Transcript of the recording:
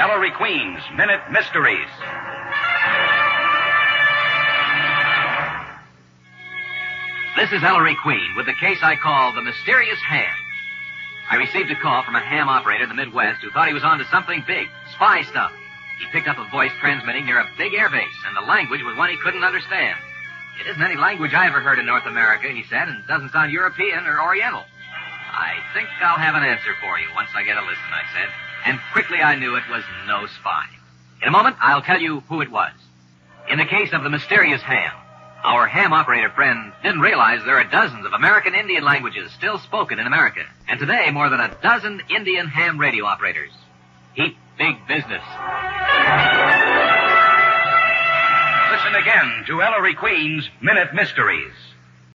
Ellery Queen's Minute Mysteries. This is Ellery Queen with the case I call the Mysterious Ham. I received a call from a ham operator in the Midwest who thought he was on to something big, spy stuff. He picked up a voice transmitting near a big airbase, and the language was one he couldn't understand. It isn't any language I ever heard in North America, he said, and doesn't sound European or Oriental. I think I'll have an answer for you once I get a listen, I said. And quickly I knew it was no spy. In a moment, I'll tell you who it was. In the case of the mysterious ham, our ham operator friend didn't realize there are dozens of American Indian languages still spoken in America. And today, more than a dozen Indian ham radio operators. Heap big business. Listen again to Ellery Queen's Minute Mysteries.